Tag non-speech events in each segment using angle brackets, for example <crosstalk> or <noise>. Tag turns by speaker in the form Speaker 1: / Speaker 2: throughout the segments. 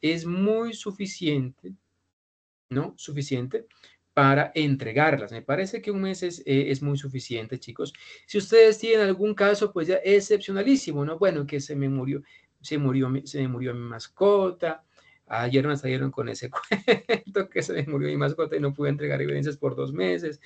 Speaker 1: es muy suficiente, ¿no? Suficiente para entregarlas. Me parece que un mes es, eh, es, muy suficiente, chicos. Si ustedes tienen algún caso, pues ya excepcionalísimo, ¿no? Bueno, que se me murió, se murió, se me murió mi mascota. Ayer me salieron con ese <laughs> cuento que se me murió mi mascota y no pude entregar evidencias por dos meses.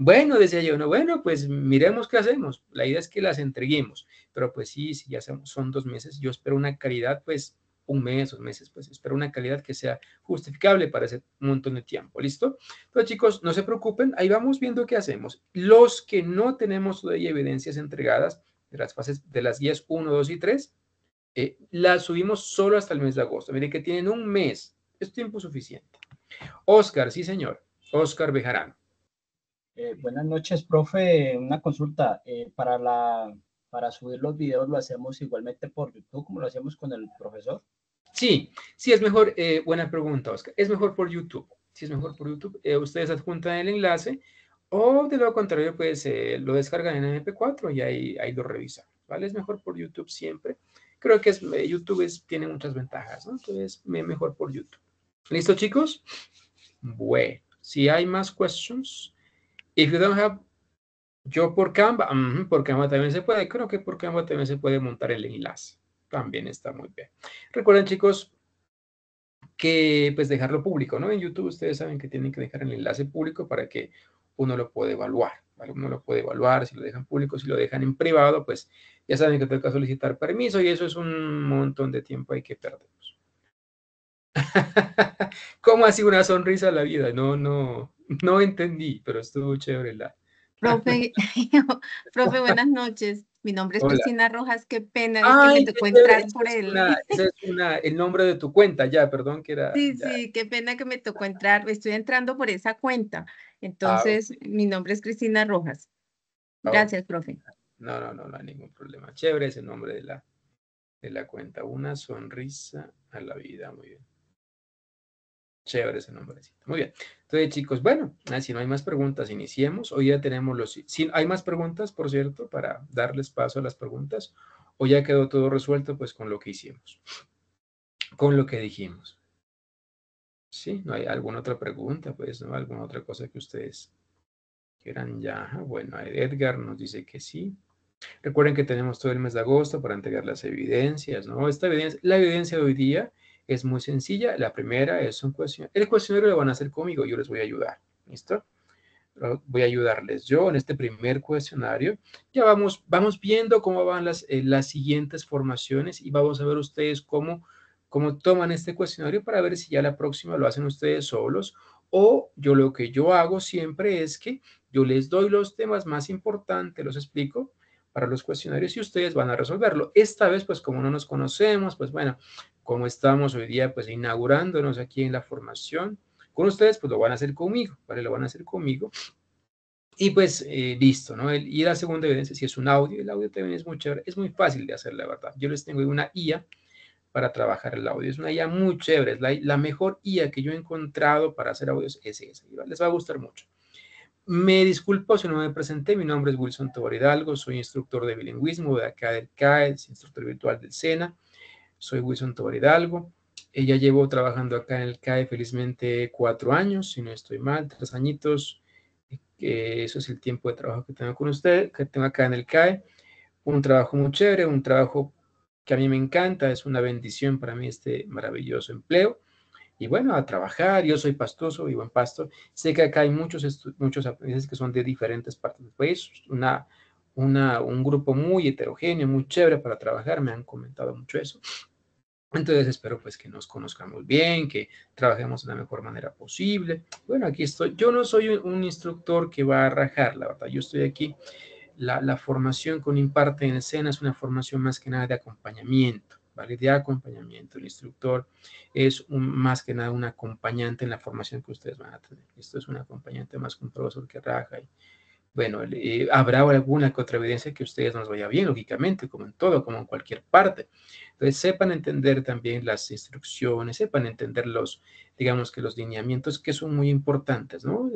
Speaker 1: Bueno, decía yo, no, bueno, pues miremos qué hacemos. La idea es que las entreguemos, pero pues sí, si ya son, dos meses, yo espero una calidad, pues un mes, dos meses, pues espero una calidad que sea justificable para ese montón de tiempo, ¿listo? Entonces, chicos, no se preocupen, ahí vamos viendo qué hacemos. Los que no tenemos todavía evidencias entregadas de las fases de las guías 1, 2 y 3, eh, las subimos solo hasta el mes de agosto. Miren que tienen un mes, es tiempo suficiente. Oscar, sí señor, Oscar Bejarano.
Speaker 2: Eh, buenas noches, profe. Una consulta. Eh, para, la, para subir los videos lo hacemos igualmente por YouTube como lo hacemos con el profesor.
Speaker 1: Sí, sí, es mejor, eh, buena pregunta, Oscar. Es mejor por YouTube. Si es mejor por YouTube, eh, ustedes adjuntan el enlace o de lo contrario, pues eh, lo descargan en MP4 y ahí, lo revisan. ¿Vale? Es mejor por YouTube siempre. Creo que YouTube tiene muchas ventajas, ¿no? Entonces, mejor por YouTube. ¿Listo, chicos? Bueno, si hay más questions, if you don't have, yo por Canva, por Canva también se puede, creo que por Canva también se puede montar el enlace también está muy bien. Recuerden, chicos, que pues dejarlo público, ¿no? En YouTube ustedes saben que tienen que dejar el enlace público para que uno lo pueda evaluar. Uno lo puede evaluar, si lo dejan público, si lo dejan en privado, pues ya saben que que solicitar permiso y eso es un montón de tiempo ahí que perdemos. <laughs> ¿Cómo así una sonrisa a la vida? No, no, no entendí, pero estuvo chévere la...
Speaker 3: Profe, <laughs> profe, buenas noches. Mi nombre es Cristina Rojas, qué pena que me tocó entrar por él.
Speaker 1: ese es el nombre de tu cuenta, ya, perdón que era.
Speaker 3: Sí, sí, qué pena que me tocó entrar, estoy entrando por esa cuenta. Ah, Entonces, mi nombre es Cristina Rojas. Ah, Gracias, profe.
Speaker 1: No, no, no, no hay ningún problema. Chévere ese nombre de la, de la cuenta. Una sonrisa a la vida, muy bien. Chévere ese nombrecito. Muy bien. Entonces, chicos, bueno, si no hay más preguntas, iniciemos. Hoy ya tenemos los... Si hay más preguntas, por cierto, para darles paso a las preguntas, o ya quedó todo resuelto, pues con lo que hicimos, con lo que dijimos. ¿Sí? ¿No hay alguna otra pregunta? Pues, ¿no? ¿Alguna otra cosa que ustedes quieran ya? Bueno, Edgar nos dice que sí. Recuerden que tenemos todo el mes de agosto para entregar las evidencias, ¿no? Esta evidencia, la evidencia de hoy día es muy sencilla. La primera es un cuestionario. El cuestionario lo van a hacer conmigo, yo les voy a ayudar. ¿Listo? Voy a ayudarles yo en este primer cuestionario. Ya vamos, vamos viendo cómo van las, eh, las siguientes formaciones y vamos a ver ustedes cómo, cómo toman este cuestionario para ver si ya la próxima lo hacen ustedes solos o yo lo que yo hago siempre es que yo les doy los temas más importantes, los explico, para los cuestionarios y ustedes van a resolverlo. Esta vez, pues como no nos conocemos, pues bueno, como estamos hoy día, pues inaugurándonos aquí en la formación, con ustedes, pues lo van a hacer conmigo, ¿vale? Lo van a hacer conmigo. Y pues eh, listo, ¿no? y la segunda evidencia, si es un audio, el audio también es muy chévere, es muy fácil de hacer, la verdad. Yo les tengo una IA para trabajar el audio, es una IA muy chévere, es la, mejor IA que yo he encontrado para hacer audios es esa, les va a gustar mucho. Me disculpo si no me presenté, mi nombre es Wilson Tobar Hidalgo, soy instructor de bilingüismo de acá del CAE, instructor virtual del SENA, soy Wilson Tobar Hidalgo, ella llevo trabajando acá en el CAE felizmente cuatro años, si no estoy mal, tres añitos, eso es el tiempo de trabajo que tengo con usted, que tengo acá en el CAE, un trabajo muy chévere, un trabajo que a mí me encanta, es una bendición para mí este maravilloso empleo, y bueno, a trabajar. Yo soy pastoso y buen pastor. Sé que acá hay muchos, muchos aprendices que son de diferentes partes del país. Una, una, un grupo muy heterogéneo, muy chévere para trabajar. Me han comentado mucho eso. Entonces espero pues que nos conozcamos bien, que trabajemos de la mejor manera posible. Bueno, aquí estoy. Yo no soy un, instructor que va a rajar, la verdad. Yo estoy aquí. La, la formación con imparte en escena es una formación más que nada de acompañamiento. ¿Vale? De acompañamiento. El instructor es más que nada un acompañante en la formación que ustedes van a tener. Esto es un acompañante más que un profesor que raja. Y, bueno, eh, habrá alguna evidencia que ustedes nos vaya bien, lógicamente, como en todo, como en cualquier parte. Entonces, sepan entender también las instrucciones, sepan entender los, digamos que los lineamientos que son muy importantes, ¿no?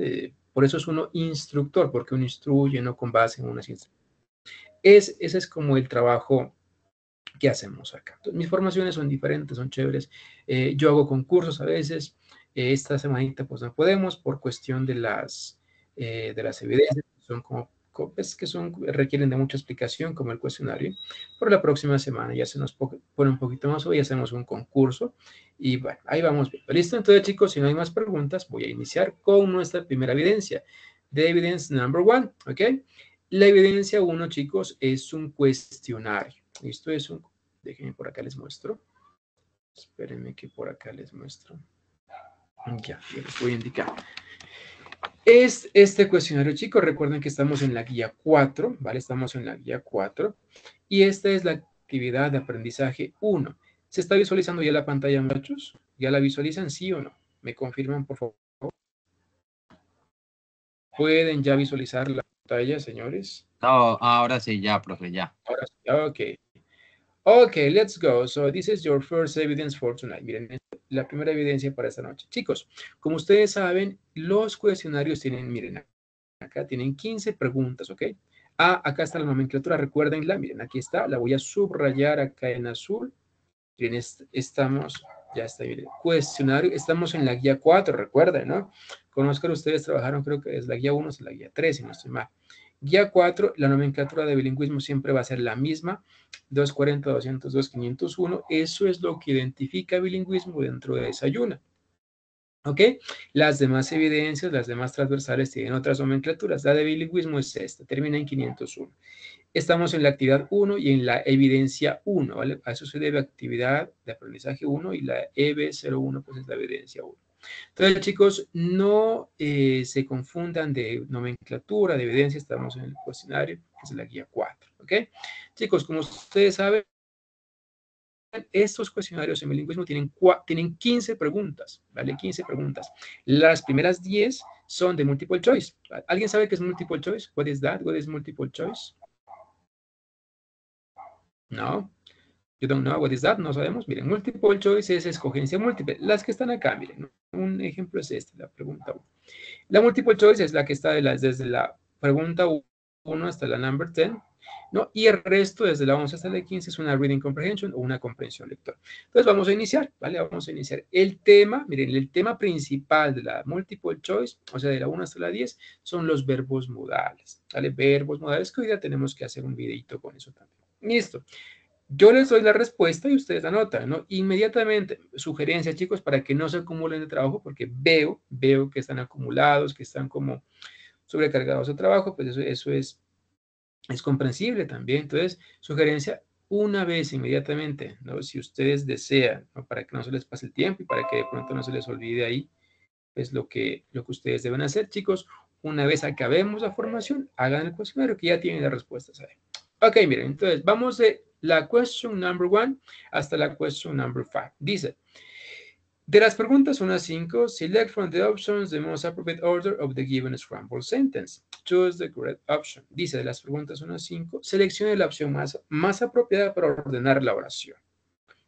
Speaker 1: por eso es uno instructor, porque uno instruye, no con base en unas instrucciones. Es, ese es como el trabajo ¿Qué hacemos acá? mis formaciones son diferentes, son chéveres. Eh, yo hago concursos a veces. Eh, esta semanita pues no podemos por cuestión de las, de las evidencias, son como pues, que son, requieren de mucha explicación, como el cuestionario. Pero la próxima semana ya se nos pone un poquito más hoy, hacemos un concurso y bueno, ahí vamos. ¿Listo? Entonces, chicos, si no hay más preguntas, voy a iniciar con nuestra primera evidencia. The evidence number one, ¿ok? La evidencia uno, chicos, es un cuestionario. Esto es un, déjenme por acá les muestro. Espérenme que por acá les muestro. Ya, ya les voy a indicar. Es este cuestionario, chicos, recuerden que estamos en la guía 4, ¿vale? Estamos en la guía 4 y esta es la actividad de aprendizaje 1. ¿Se está visualizando ya la pantalla, muchachos? ¿Ya la visualizan, sí o no? ¿Me confirman, por favor? ¿Pueden ya visualizar la pantalla, señores?
Speaker 4: No, ahora sí, ya, profe, ya.
Speaker 1: Ahora sí, ok. Ok, let's go. So this is your first evidence for tonight. Miren, la primera evidencia para esta noche. Chicos, como ustedes saben, los cuestionarios tienen, miren, acá tienen 15 preguntas, ¿ok? Ah, acá está la nomenclatura, recuérdenla, miren, aquí está, la voy a subrayar acá en azul. Miren, estamos, ya está, miren, cuestionario, estamos en la guía 4, recuerden, ¿no? Con Oscar ustedes trabajaron, creo que es la guía 1, es la guía 3, si no estoy mal. Guía 4, la nomenclatura de bilingüismo siempre va a ser la misma, 240, 202, 501. Eso es lo que identifica bilingüismo dentro de Desayuna. ¿Ok? Las demás evidencias, las demás transversales tienen otras nomenclaturas. La de bilingüismo es esta, termina en 501. Estamos en la actividad 1 y en la evidencia 1, ¿vale? A eso se debe actividad de aprendizaje 1 y la EB01 pues es la evidencia 1. Entonces, chicos, no eh, se confundan de nomenclatura, de evidencia, estamos en el cuestionario, que es la guía 4, ¿ok? Chicos, como ustedes saben, estos cuestionarios en bilingüismo tienen, tienen 15 preguntas, ¿vale? 15 preguntas. Las primeras 10 son de multiple choice. ¿Alguien sabe qué es multiple choice? What is that? What is multiple choice? No. You don't know what is that, no sabemos. Miren, multiple choice es escogencia múltiple. Las que están acá, miren, un ejemplo es este, la pregunta 1. La multiple choice es la que está de las, desde la pregunta 1 hasta la number 10, ¿no? Y el resto, desde la 11 hasta la 15, es una reading comprehension o una comprensión lectora. Entonces, vamos a iniciar, ¿vale? Vamos a iniciar. El tema, miren, el tema principal de la multiple choice, o sea, de la 1 hasta la 10, son los verbos modales, ¿vale? Verbos modales que hoy tenemos que hacer un videito con eso también. Listo. Yo les doy la respuesta y ustedes anotan, ¿no? Inmediatamente, sugerencias, chicos, para que no se acumulen de trabajo, porque veo, veo que están acumulados, que están como sobrecargados de trabajo, pues eso, eso es, es comprensible también. Entonces, sugerencia, una vez inmediatamente, ¿no? Si ustedes desean. Para que no se les pase el tiempo y para que de pronto no se les olvide ahí, es lo que, lo que ustedes deben hacer, chicos. Una vez acabemos la formación, hagan el cuestionario que ya tienen las respuestas ahí. Ok, miren, entonces vamos de la question number one hasta la question number five. Dice, de las preguntas 1 a 5, select from the options the most appropriate order of the given scrambled sentence. Choose the correct option. Dice, de las preguntas 1 a 5, seleccione la opción más, más apropiada para ordenar la oración.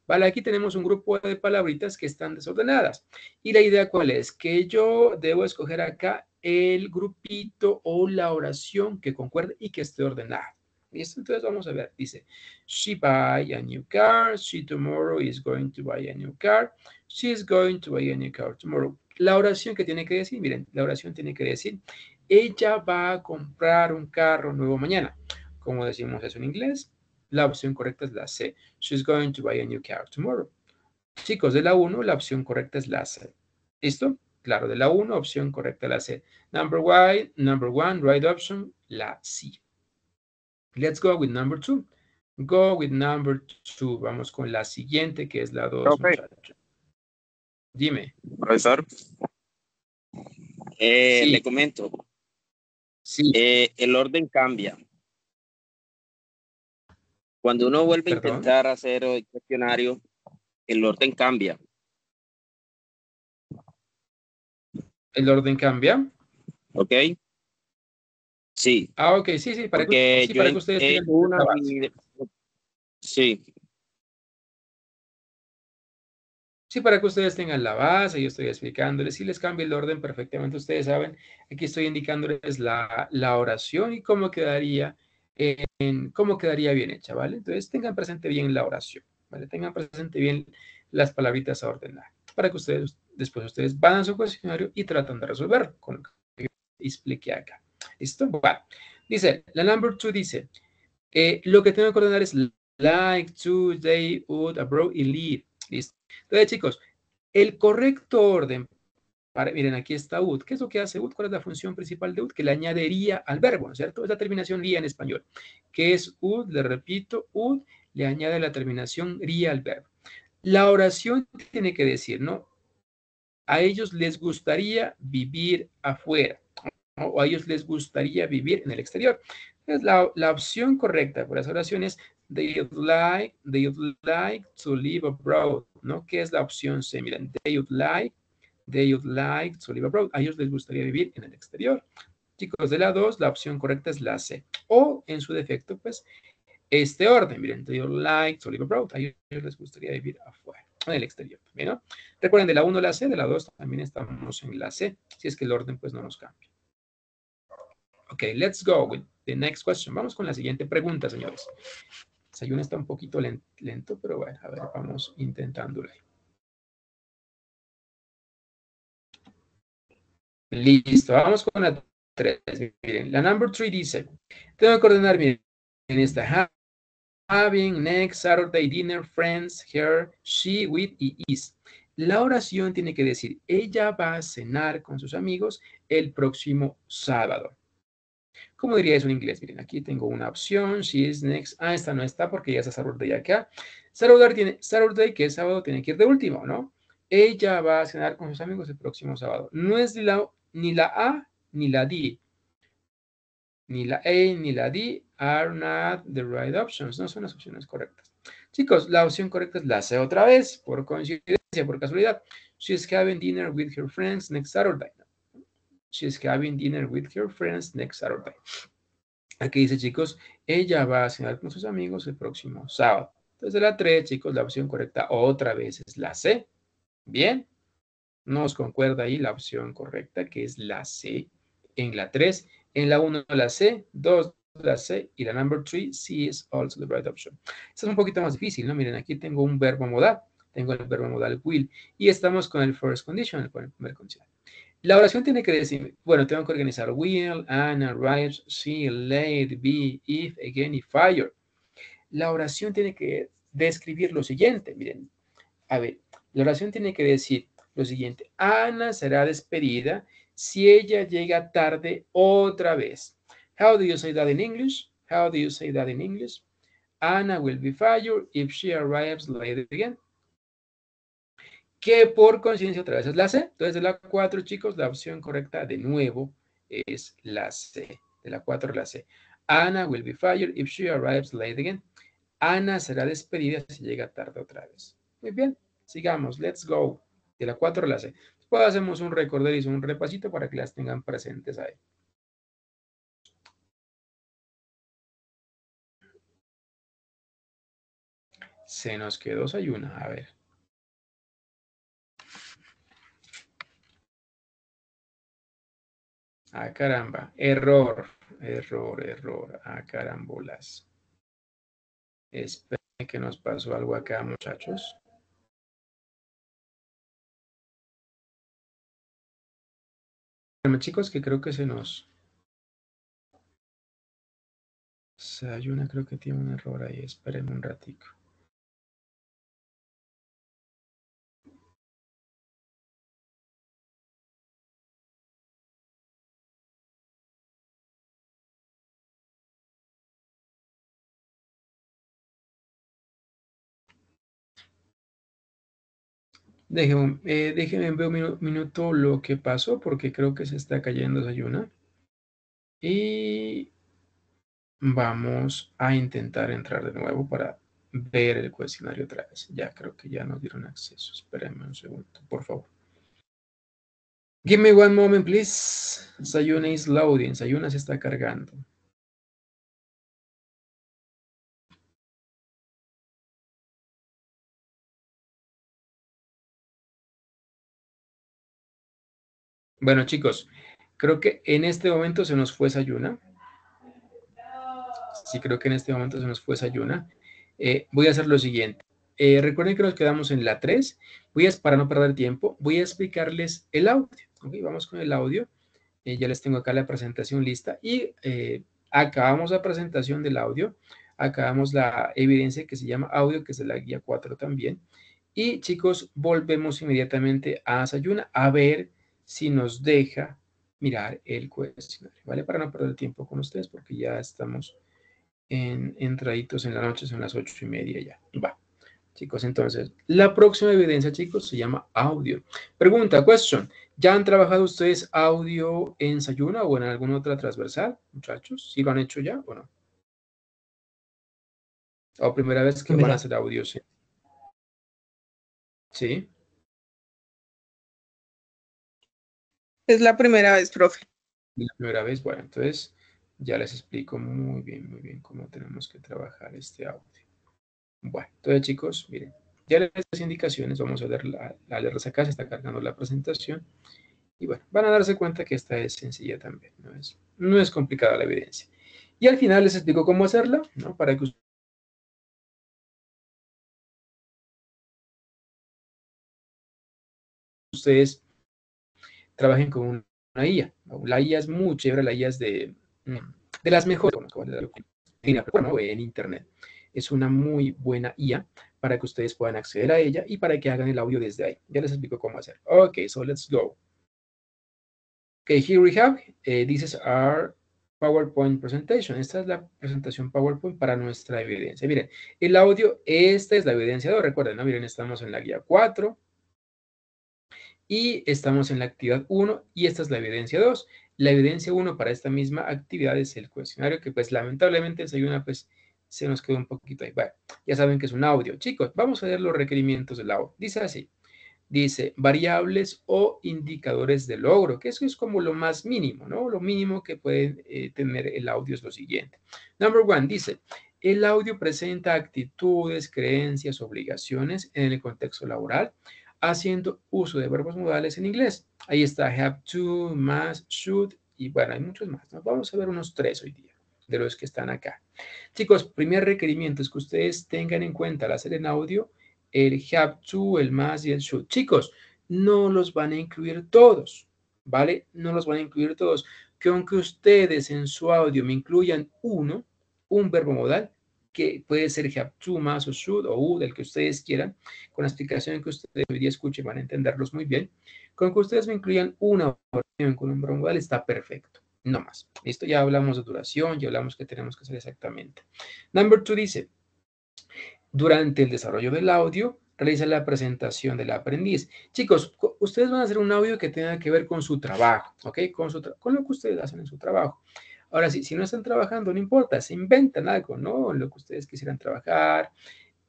Speaker 1: Vale, aquí tenemos un grupo de palabritas que están desordenadas. Y la idea cuál es? Que yo debo escoger acá el grupito o la oración que concuerde y que esté ordenada. ¿Listo? Entonces vamos a ver. Dice, she buy a new car. She tomorrow is going to buy a new car. She is going to buy a new car tomorrow. La oración que tiene que decir, miren, la oración tiene que decir, ella va a comprar un carro nuevo mañana. Como decimos eso en inglés, la opción correcta es la C. She's going to buy a new car tomorrow. Chicos, de la 1, la opción correcta es la C. ¿Listo? Claro, de la 1, opción correcta la C. Number one, number one, right option, la C. Let's go with number two. Go with number two. Vamos con la siguiente, que es la dos. Dime.
Speaker 4: Profesor. Eh, Le comento.
Speaker 1: Sí.
Speaker 4: Eh, el orden cambia. Cuando uno vuelve a intentar hacer el cuestionario, el orden cambia.
Speaker 1: ¿El orden cambia?
Speaker 4: Ok. Sí.
Speaker 1: Ah, ok, sí, sí, para, que, sí, para que ustedes tengan
Speaker 4: una Sí.
Speaker 1: Sí, para que ustedes tengan la base, yo estoy explicándoles, si les cambia el orden perfectamente, ustedes saben, aquí estoy indicándoles la, la oración y cómo quedaría en cómo quedaría bien hecha, ¿vale? Entonces tengan presente bien la oración, ¿vale? Tengan presente bien las palabritas a ordenar para que ustedes, después ustedes van a su cuestionario y tratan de resolver con lo que expliqué acá. ¿Listo? Dice, la number two dice, eh, lo que tengo que ordenar es like, to, they, would, abroad y lead. ¿Listo? Entonces, chicos, el correcto orden, miren, aquí está would. ¿Qué es lo que hace would? ¿Cuál es la función principal de would? Que le añadiría al verbo, ¿no es cierto? Es la terminación ría en español. ¿Qué es would? Le repito, would le añade la terminación ría al verbo. La oración tiene que decir, ¿no? A ellos les gustaría vivir afuera o a ellos les gustaría vivir en el exterior. Entonces, la, opción correcta por las oraciones they would like, they like to live abroad, ¿no? ¿Qué es la opción C? Miren, they would like, they like to live abroad. A ellos les gustaría vivir en el exterior. Chicos, de la 2, la opción correcta es la C. O, en su defecto, pues, este orden. Miren, they would like to live abroad. A ellos les gustaría vivir afuera, en el exterior. ¿no? Recuerden, de la 1 a la C, de la 2 también estamos en la C, si es que el orden, pues, no nos cambia. Ok, let's go with the next question. Vamos con la siguiente pregunta, señores. Sayuna está un poquito lento, pero bueno, a ver, vamos intentándolo ahí. Listo, vamos con la 3. Miren, la number 3 dice, tengo que ordenar, bien en esta, having, next, Saturday, dinner, friends, her, she, with y is. La oración tiene que decir, ella va a cenar con sus amigos el próximo sábado. ¿Cómo diría eso en inglés? Miren, aquí tengo una opción. She is next. Ah, esta no está porque ya está Saturday acá. Saturday, tiene, Saturday, que es sábado, tiene que ir de último, ¿no? Ella va a cenar con sus amigos el próximo sábado. No es ni la, ni la A ni la D. Ni la A ni la D are not the right options. No son las opciones correctas. Chicos, la opción correcta es la C otra vez, por coincidencia, por casualidad. She is having dinner with her friends next Saturday. She's having dinner with her friends next Saturday. Aquí dice, chicos, ella va a cenar con sus amigos el próximo sábado. Entonces, la 3, chicos, la opción correcta otra vez es la C. Bien. Nos concuerda ahí la opción correcta, que es la C en la 3. En la 1, la C. 2, la C. Y la number 3, C is also the right option. Esta es un poquito más difícil, ¿no? Miren, aquí tengo un verbo modal. Tengo el verbo modal will. Y estamos con el first condition, con el primer condicional. La oración tiene que decir, bueno, tengo que organizar will, Anna, arrives, she, late, be, if, again y fire. La oración tiene que describir lo siguiente, miren, a ver, la oración tiene que decir lo siguiente, Ana será despedida si ella llega tarde otra vez. How do you say that in English? How do you say that in English? Anna will be fired if she arrives late again que por conciencia otra vez es la C. Entonces, de la 4, chicos, la opción correcta de nuevo es la C. De la 4, la C. Anna will be fired if she arrives late again. Ana será despedida si llega tarde otra vez. Muy bien, sigamos. Let's go. De la 4 la C. Después hacemos un recorder un repasito para que las tengan presentes ahí. Se nos quedó Sayuna. A ver. Ah, caramba. Error, error, error. Ah, carambolas. Esperen que nos pasó algo acá, muchachos. chicos, que creo que se nos... Sayuna creo que tiene un error ahí. Esperen un ratico. Déjenme, eh, ver un minuto lo que pasó porque creo que se está cayendo Sayuna. Y vamos a intentar entrar de nuevo para ver el cuestionario otra vez. Ya creo que ya nos dieron acceso. Espérenme un segundo, por favor. Give me one moment, please. Sayuna is loading. Sayuna se está cargando. Bueno, chicos, creo que en este momento se nos fue Sayuna. sí creo que en este momento se nos fue Sayuna. Eh, voy a hacer lo siguiente. Eh, recuerden que nos quedamos en la 3. Voy a, para no perder tiempo, voy a explicarles el audio. vamos con el audio. Eh, ya les tengo acá la presentación lista y acabamos la presentación del audio. Acabamos la evidencia que se llama audio, que es de la guía 4 también. Y chicos, volvemos inmediatamente a Sayuna a ver si nos deja mirar el cuestionario, ¿vale? Para no perder tiempo con ustedes porque ya estamos en entraditos en la noche, son las ocho y media ya. Va. Chicos, entonces, la próxima evidencia, chicos, se llama audio. Pregunta, question. ¿Ya han trabajado ustedes audio en Sayuna o en alguna otra transversal, muchachos? ¿Sí lo han hecho ya o no? ¿O primera vez que van a hacer audio? Sí. ¿Sí?
Speaker 3: Es la primera vez, profe.
Speaker 1: La primera vez, bueno, entonces ya les explico muy bien, muy bien cómo tenemos que trabajar este audio. Bueno, entonces chicos, miren, ya les las indicaciones, vamos a ver la, la acá, se está cargando la presentación. Y bueno, van a darse cuenta que esta es sencilla también, no es, no es complicada la evidencia. Y al final les explico cómo hacerla, ¿no? Para que ustedes trabajen con una IA. La IA es muy chévere, la IA es de, de las mejores en Internet. Es una muy buena IA para que ustedes puedan acceder a ella y para que hagan el audio desde ahí. Ya les explico cómo hacer. Ok, so let's go. Okay, here we have, uh, this is our PowerPoint presentation. Esta es la presentación PowerPoint para nuestra evidencia. Miren, el audio, esta es la evidencia 2. Recuerden, ¿no? Miren, estamos en la guía 4 y estamos en la actividad 1 y esta es la evidencia 2. La evidencia 1 para esta misma actividad es el cuestionario que pues lamentablemente hay una pues se nos quedó un poquito ahí. Bueno, ya saben que es un audio. Chicos, vamos a ver los requerimientos del audio. Dice así. Dice variables o indicadores de logro, que eso es como lo más mínimo, ¿no? Lo mínimo que puede eh, tener el audio es lo siguiente. Number one, dice, el audio presenta actitudes, creencias, obligaciones en el contexto laboral haciendo uso de verbos modales en inglés. Ahí está have to, must, should y bueno, hay muchos más. Nos vamos a ver unos tres hoy día de los que están acá. Chicos, primer requerimiento es que ustedes tengan en cuenta al hacer en audio el have to, el must y el should. Chicos, no los van a incluir todos, ¿vale? No los van a incluir todos. Que aunque ustedes en su audio me incluyan uno, un verbo modal, que puede ser más o o u, del que ustedes quieran, con la explicación que ustedes hoy día escuchen van a entenderlos muy bien. Con que ustedes me incluyan una oración con un modal está perfecto, no más. Listo, ya hablamos de duración, ya hablamos qué tenemos que hacer exactamente. Number two dice, durante el desarrollo del audio, realiza la presentación del aprendiz. Chicos, ustedes van a hacer un audio que tenga que ver con su trabajo, ¿ok? Con, su con lo que ustedes hacen en su trabajo. Ahora sí, si no están trabajando, no importa, se inventan algo, ¿no? Lo que ustedes quisieran trabajar.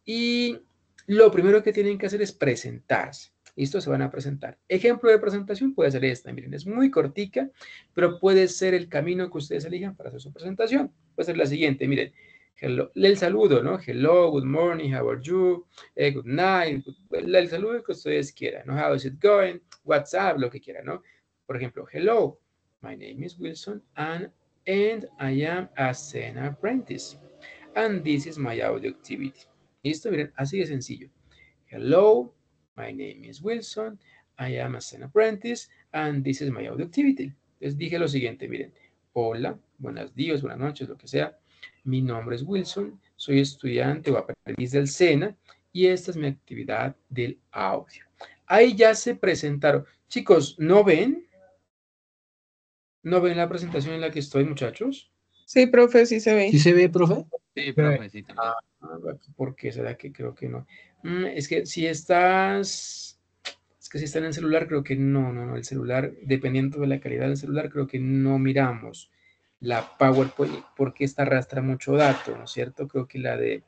Speaker 1: Y lo primero que tienen que hacer es presentarse. Listo, se van a presentar. Ejemplo de presentación puede ser esta. Miren, es muy cortica, pero puede ser el camino que ustedes elijan para hacer su presentación. Puede ser la siguiente, miren. Hello, el saludo, ¿no? Hello, good morning, how are you? Eh, good night. el saludo que ustedes quieran, ¿no? How is it going? WhatsApp, lo que quieran, ¿no? Por ejemplo, hello, my name is Wilson and and I am a an apprentice. And this is my audio activity. Listo, miren, así de sencillo. Hello, my name is Wilson. I am a an apprentice and this is my audio activity. Les dije lo siguiente, miren. Hola, buenos días, buenas noches, lo que sea. Mi nombre es Wilson, soy estudiante o aprendiz del SENA y esta es mi actividad del audio. Ahí ya se presentaron. Chicos, ¿no ven? ¿No ven la presentación en la que estoy, muchachos?
Speaker 3: Sí, profe, sí se ve.
Speaker 2: ¿Sí se ve, profe?
Speaker 1: Sí, profe, sí. Ah, ¿Por qué será que creo que no? Mm, es que si estás, es que si están en celular, creo que no, no, no, el celular, dependiendo de la calidad del celular, creo que no miramos la PowerPoint porque esta arrastra mucho dato, ¿no es cierto? Creo que la de,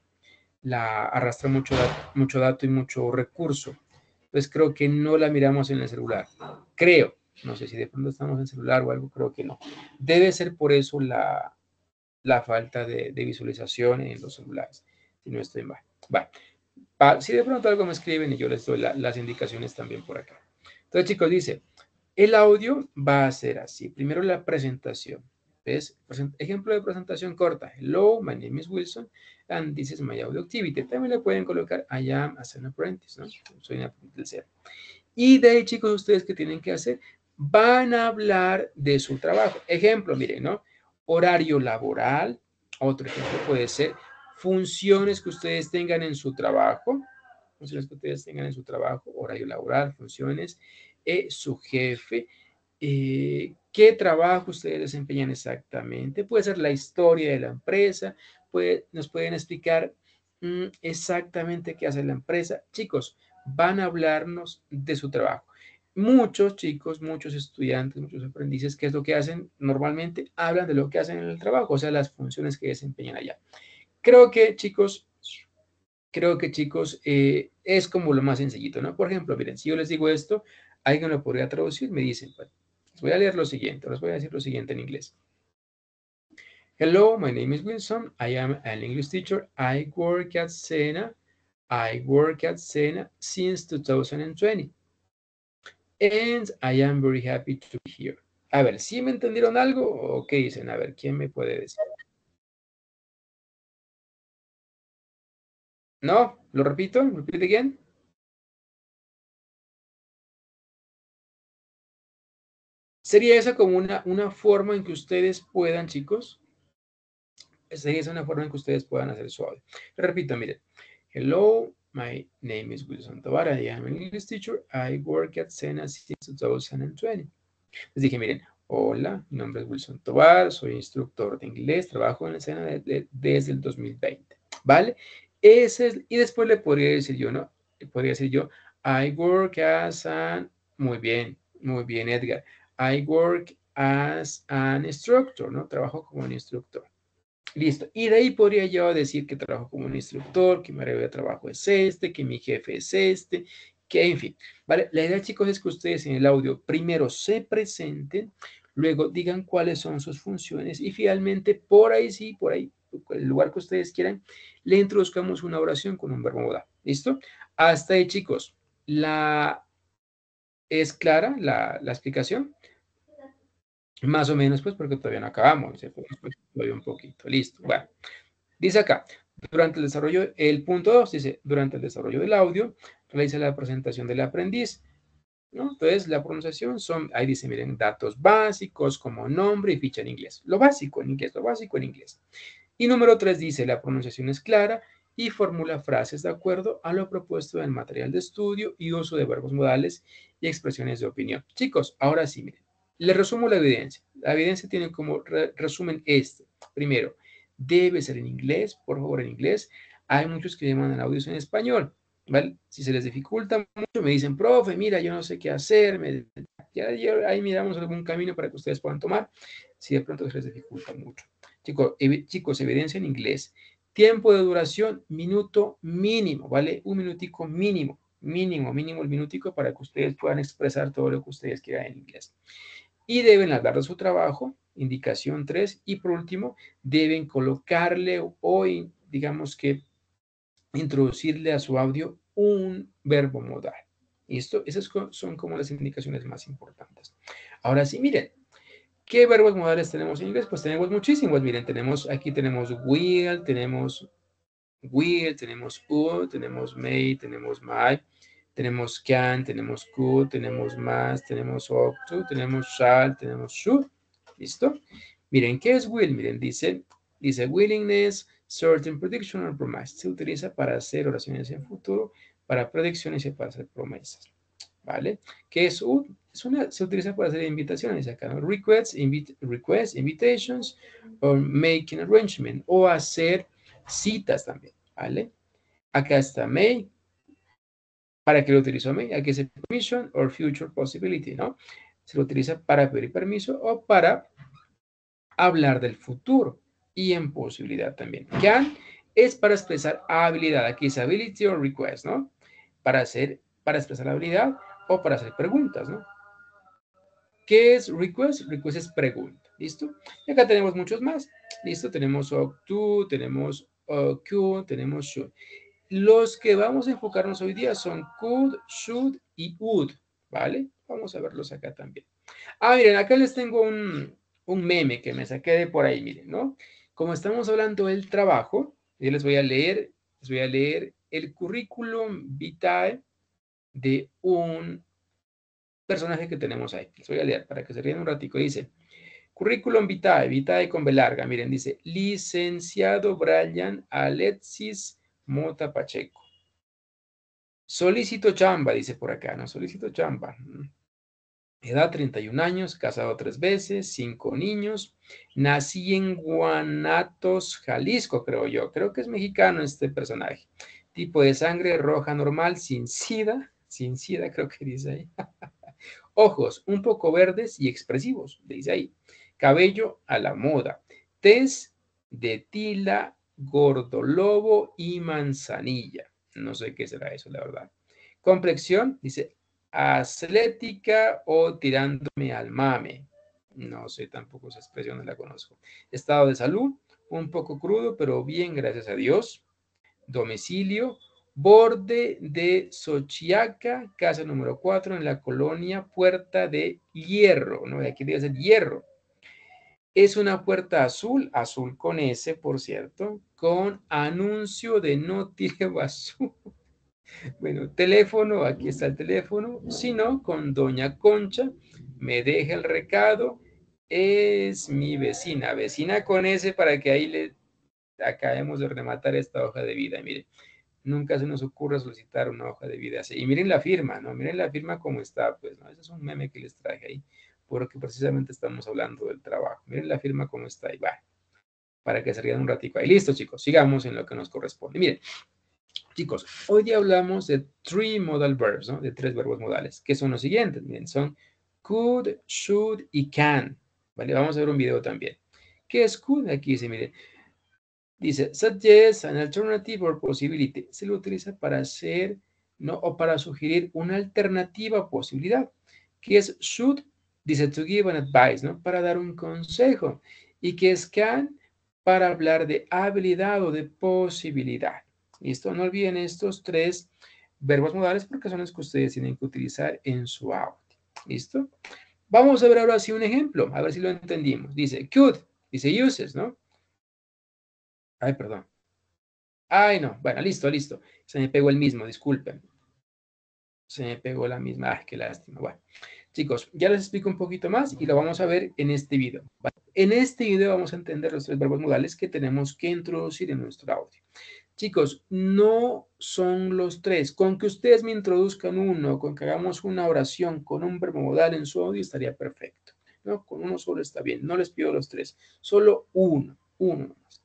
Speaker 1: la arrastra mucho, mucho dato y mucho recurso. Pues creo que no la miramos en el celular. Creo, no sé si de pronto estamos en celular o algo, creo que no. Debe ser por eso la, falta de, visualización en los celulares, si no estoy mal. si de pronto algo me escriben y yo les doy las indicaciones también por acá. Entonces, chicos, dice, el audio va a ser así. Primero la presentación. Entonces, ejemplo de presentación corta. Hello, my name is Wilson, and this is my audio activity. También le pueden colocar I am as an apprentice, ¿no? Soy un aprendiz del. Y de ahí, chicos, ustedes que tienen que hacer, van a hablar de su trabajo. Ejemplo, miren, ¿no? Horario laboral. Otro ejemplo puede ser funciones que ustedes tengan en su trabajo. Funciones que ustedes tengan en su trabajo, horario laboral, funciones, eh, su jefe, eh, qué trabajo ustedes desempeñan exactamente. Puede ser la historia de la empresa, puede, nos pueden explicar mm, exactamente qué hace la empresa. Chicos, van a hablarnos de su trabajo. Muchos chicos, muchos estudiantes, muchos aprendices, ¿qué es lo que hacen? Normalmente hablan de lo que hacen en el trabajo, o sea, las funciones que desempeñan allá. Creo que, chicos, creo que, chicos, eh, es como lo más sencillito, ¿no? Por ejemplo, miren, si yo les digo esto, alguien lo podría traducir, me dicen, les voy a leer lo siguiente, les voy a decir lo siguiente en inglés. Hello, my name is Wilson. I am an English teacher. I work at Sena I work at Sena since 2020. And I am very happy to be here. A ver, ¿sí me entendieron algo o qué dicen? A ver, ¿quién me puede decir? ¿No? ¿Lo repito? ¿Repite again? ¿Sería esa como una, una forma en que ustedes puedan, chicos? Sería esa una forma en que ustedes puedan hacer su audio. Repito, miren. Hello, my name is Wilson Tobar. I am an English teacher. I work at Sena since 2020. Les dije, miren, hola, mi nombre es Wilson Tobar, soy instructor de inglés, trabajo en la Sena desde el 2020. ¿Vale? Ese es, y después le podría decir yo, ¿no? Podría decir yo, I work as an, muy bien, muy bien, Edgar. I work as an instructor, ¿no? Trabajo como un instructor. Listo. Y de ahí podría yo decir que trabajo como un instructor, que mi área de trabajo es este, que mi jefe es este, que en fin. ¿vale? La idea, chicos, es que ustedes en el audio primero se presenten, luego digan cuáles son sus funciones y finalmente por ahí sí, por ahí, el lugar que ustedes quieran, le introduzcamos una oración con un verbo modal. ¿Listo? Hasta ahí, chicos. La... ¿Es clara la, la explicación? Más o menos, pues, porque todavía no acabamos, ¿cierto? Pues, todavía un poquito. Listo. Bueno, dice acá, durante el desarrollo, el punto 2 dice, durante el desarrollo del audio, realiza la presentación del aprendiz. ¿no? Entonces, la pronunciación son, ahí dice, miren, datos básicos como nombre y ficha en inglés. Lo básico en inglés, lo básico en inglés. Y número 3 dice, la pronunciación es clara y formula frases de acuerdo a lo propuesto en el material de estudio y uso de verbos modales y expresiones de opinión. Chicos, ahora sí, miren. Le resumo la evidencia. La evidencia tiene como resumen este. Primero, debe ser en inglés, por favor, en inglés. Hay muchos que mandan audios en español, ¿vale? Si se les dificulta mucho, me dicen, profe, mira, yo no sé qué hacer. Me... Ahí miramos algún camino para que ustedes puedan tomar, si de pronto se les dificulta mucho. Chicos, chicos, evidencia en inglés. Tiempo de duración, minuto mínimo, ¿vale? Un minutico mínimo, mínimo, mínimo el minutico para que ustedes puedan expresar todo lo que ustedes quieran en inglés y deben hablar de su trabajo, indicación 3, y por último, deben colocarle o, digamos que, introducirle a su audio un verbo modal. ¿Listo? Esas son como las indicaciones más importantes. Ahora sí, miren, ¿qué verbos modales tenemos en inglés? Pues tenemos muchísimos. Miren, tenemos, aquí tenemos will, tenemos will, tenemos would, tenemos may, tenemos my, tenemos can, tenemos could, tenemos más, tenemos ought to, tenemos shall, tenemos should. ¿Listo? Miren, ¿qué es will? Miren, dice, dice willingness, certain prediction or promise. Se utiliza para hacer oraciones en futuro, para predicciones y para hacer promesas. ¿Vale? ¿Qué es would? Es una, se utiliza para hacer invitaciones acá, ¿no? Requests, requests, invitations, or making arrangement, o hacer citas también, ¿vale? Acá está may, ¿Para qué lo utilizo a mí? Aquí dice permission or future possibility, ¿no? Se lo utiliza para pedir permiso o para hablar del futuro y en posibilidad también. Can es para expresar habilidad. Aquí dice ability or request, ¿no? Para hacer, para expresar habilidad o para hacer preguntas, ¿no? ¿Qué es request? Request es pregunta, ¿listo? Y acá tenemos muchos más, ¿listo? Tenemos to, tenemos Q, tenemos should. Los que vamos a enfocarnos hoy día son could, should y would, ¿vale? Vamos a verlos acá también. Ah, miren, acá les tengo un, un meme que me saqué de por ahí, miren, ¿no? Como estamos hablando del trabajo, yo les voy a leer, les voy a leer el currículum vitae de un personaje que tenemos ahí. Les voy a leer para que se ríen un ratico. Dice, currículum vitae, vitae con B larga. Miren, dice, licenciado Brian Alexis Mota Pacheco. Solicito chamba, dice por acá, ¿no? Solicito chamba. Edad 31 años, casado tres veces, cinco niños. Nací en Guanatos, Jalisco, creo yo. Creo que es mexicano este personaje. Tipo de sangre roja normal, sin sida. Sin sida, <laughs> creo que dice ahí. <laughs> Ojos un poco verdes y expresivos, dice ahí. Cabello a la moda. Tez de tila, gordolobo y manzanilla. No sé qué será eso, la verdad. Complexión, dice atlética o tirándome al mame. No sé, tampoco esa expresión no la conozco. Estado de salud, un poco crudo, pero bien, gracias a Dios. Domicilio, borde de Xochiaca, casa número 4, en la colonia Puerta de Hierro. ¿no? Aquí debe ser Hierro. Es una puerta azul, azul con S, por cierto, con anuncio de no tire <laughs> basura. Bueno, teléfono, aquí está el teléfono, si no, con doña Concha, me deja el recado, es mi vecina, vecina con ese para que ahí le acabemos de rematar esta hoja de vida. Mire, nunca se nos ocurre solicitar una hoja de vida así. Y miren la firma, ¿no? Miren la firma como está, pues, ¿no? Ese es un meme que les traje ahí, porque precisamente estamos hablando del trabajo. Miren la firma como está ahí, va, para que se rían un ratico ahí. Listo, chicos, sigamos en lo que nos corresponde. Miren, Chicos, hoy día hablamos de three modal verbs, ¿no? De tres verbos modales, que son los siguientes, miren, son could, should y can, ¿vale? Vamos a ver un video también. ¿Qué es could? Aquí dice, miren, dice, suggest an alternative or possibility. Se lo utiliza para hacer, ¿no? O para sugerir una alternativa posibilidad. ¿Qué es should? Dice, to give an advice, ¿no? Para dar un consejo. ¿Y qué es can? Para hablar de habilidad o de posibilidad. ¿Listo? No olviden estos tres verbos modales porque son los que ustedes tienen que utilizar en su audio. ¿Listo? Vamos a ver ahora sí un ejemplo, a ver si lo entendimos. Dice could, dice uses, ¿no? Ay, perdón. Ay, no. Bueno, listo, listo. Se me pegó el mismo, disculpen. Se me pegó la misma. Ay, qué lástima. Bueno, chicos, ya les explico un poquito más y lo vamos a ver en este video. En este video vamos a entender los tres verbos modales que tenemos que introducir en nuestro audio. Chicos, no son los tres. Con que ustedes me introduzcan uno, con que hagamos una oración con un verbo modal en su audio, estaría perfecto. ¿no? Con uno solo está bien. No les pido los tres. Solo uno. Uno más.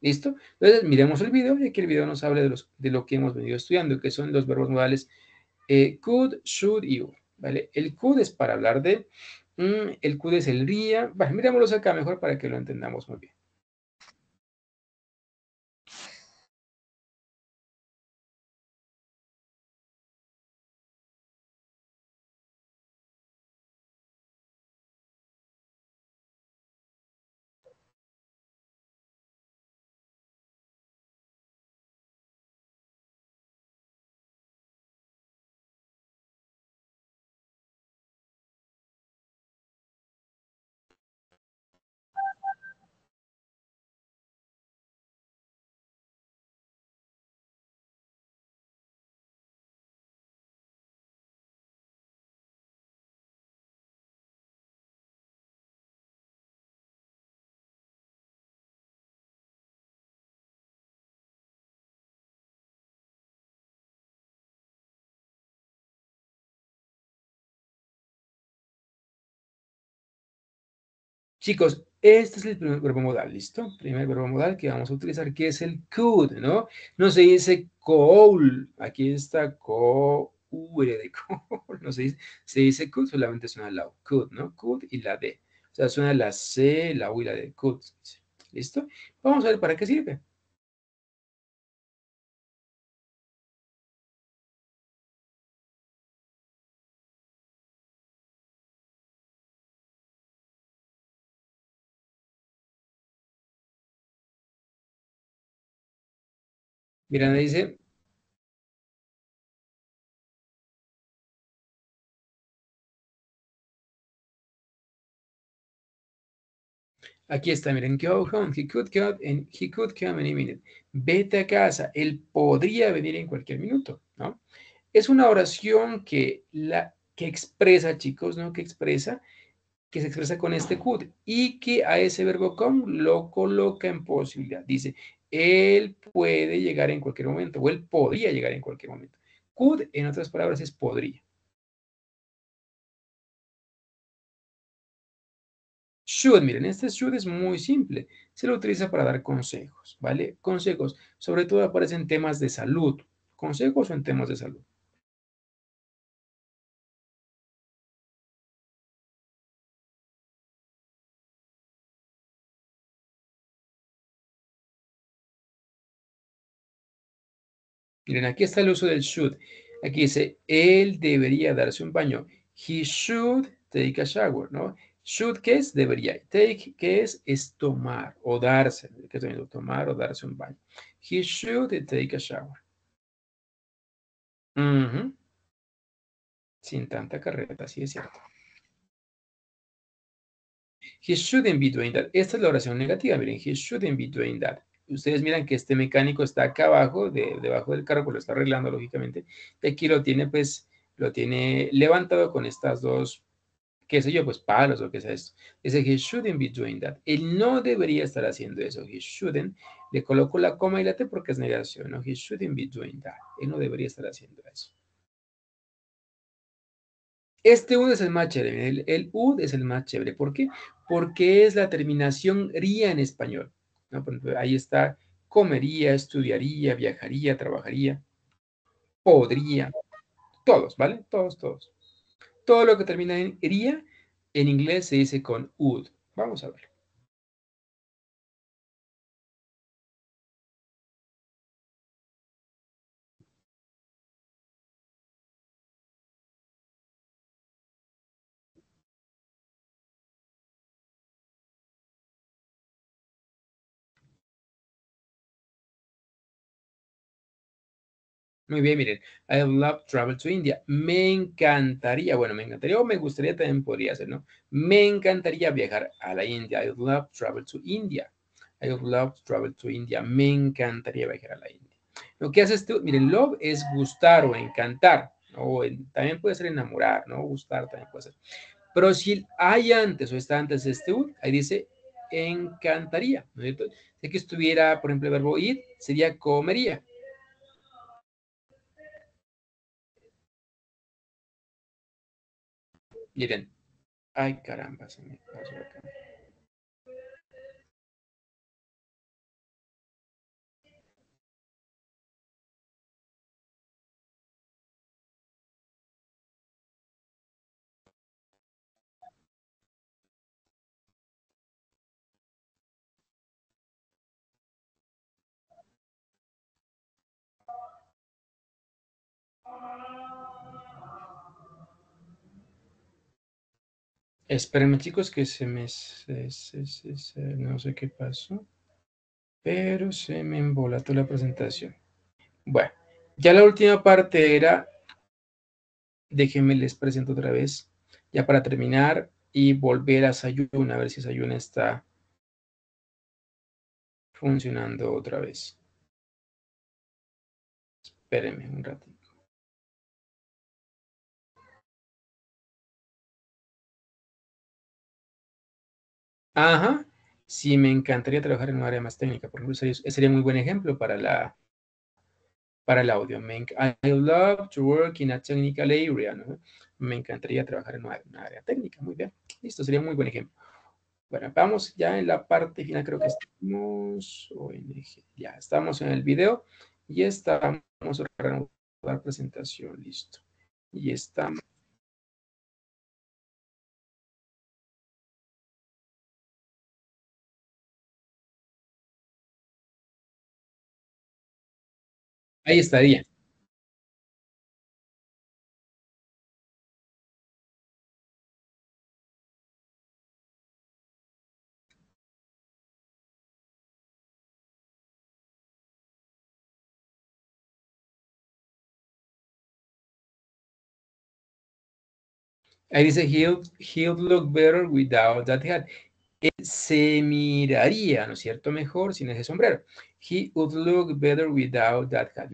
Speaker 1: ¿Listo? Entonces, miremos el video y aquí el video nos habla de, los, de lo que hemos venido estudiando, que son los verbos modales eh, could, should y would. ¿Vale? El could es para hablar de, mm, el could es el día. Bueno, miremoslos acá mejor para que lo entendamos muy bien. Chicos, este es el primer verbo modal, ¿listo? Primer verbo modal que vamos a utilizar, que es el could, ¿no? No se dice could, aquí está co, de could, no se dice, se dice could, solamente suena la U, could, ¿no? Could y la D. O sea, suena la C, la U y la D, could. ¿Listo? Vamos a ver para qué sirve. Miranda dice, Aquí está, miren, go home, he could come, and he could come any minute. Vete a casa, él podría venir en cualquier minuto, ¿no? Es una oración que, la, que expresa, chicos, ¿no? Que expresa, que se expresa con este could y que a ese verbo come lo coloca en posibilidad. Dice, él puede llegar en cualquier momento o él podría llegar en cualquier momento. Could, en otras palabras, es podría. Should, miren, este should es muy simple. Se lo utiliza para dar consejos, ¿vale? Consejos, sobre todo aparecen temas de salud. Consejos o en temas de salud. Miren, aquí está el uso del should. Aquí dice, él debería darse un baño. He should take a shower, ¿no? Should, ¿qué es? Debería. Take, ¿qué es? Es tomar o darse. ¿Qué es tomar o darse un baño. He should take a shower. Sin tanta carreta, sí es cierto. He shouldn't be doing that. Esta es la oración negativa, miren. He shouldn't be doing that ustedes miran que este mecánico está acá abajo, debajo del carro, pues lo está arreglando lógicamente, y aquí lo tiene pues, lo tiene levantado con estas dos, qué sé yo, pues palos o qué sea esto. Dice, he shouldn't be doing that. Él no debería estar haciendo eso. He shouldn't, le coloco la coma y la T porque es negación, ¿no? He shouldn't be doing that. Él no debería estar haciendo eso. Este UD es el más chévere. El, el UD es el más chévere. ¿Por qué? Porque es la terminación ría en español ahí está, comería, estudiaría, viajaría, trabajaría, podría, todos, ¿vale? Todos, todos. Todo lo que termina en iría, en inglés se dice con would. Vamos a ver. Muy bien, miren. I love travel to India. Me encantaría, bueno, me encantaría o me gustaría también podría ser, ¿no? Me encantaría viajar a la India. I love travel to India. I love travel to India. Me encantaría viajar a la India. Lo que hace este, miren, love es gustar o encantar, o también puede ser enamorar, ¿no? Gustar también puede ser. Pero si hay antes o está antes este ahí dice encantaría, ¿no? Si que estuviera, por ejemplo, el verbo ir, sería comería. Miren. Ay, caramba, se me pasó acá. Espérenme, chicos, que se me... no sé qué pasó. Pero se me embolató la presentación. Bueno, ya la última parte era... Déjenme les presento otra vez. Ya para terminar y volver a Sayun. A ver si Sayun está funcionando otra vez. Espérenme un ratito. Ajá. Sí, me encantaría trabajar en un área más técnica. Por ejemplo, sería, sería muy buen ejemplo para la para el audio. I love to work in a technical area. Me encantaría trabajar en una, área técnica. Muy bien. Listo, sería muy buen ejemplo. Bueno, vamos ya en la parte final. Creo que estamos. Ya estamos en el video y estamos a la presentación. Listo. Y estamos. Ahí estaría. Ahí dice, he'll, he'll look better without that hat. Él se miraría, ¿no es cierto? Mejor sin ese sombrero. He would look better without that hat.